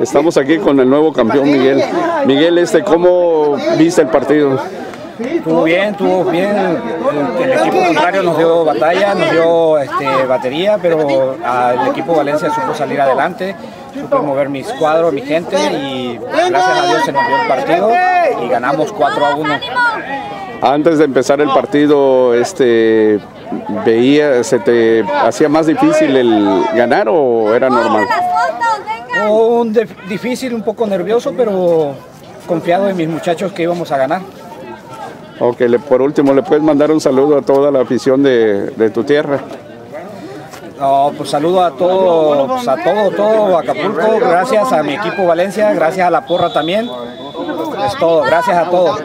Estamos aquí con el nuevo campeón Miguel. Miguel, este, ¿cómo viste el partido? Estuvo bien, estuvo bien. El, equipo contrario nos dio batalla, nos dio este, batería, pero el equipo Valencia supo salir adelante, supo mover mis cuadros, mi gente y gracias a Dios se nos dio el partido y ganamos 4 a 1. Antes de empezar el partido, este, veía, ¿se te hacía más difícil el ganar o era normal? Un difícil, un poco nervioso, pero confiado en mis muchachos que íbamos a ganar. Ok, por último, ¿le puedes mandar un saludo a toda la afición de, tu tierra? No, pues saludo a todo, pues a todo, todo Acapulco, gracias a mi equipo Valencia, gracias a la porra también. Es todo, gracias a todos.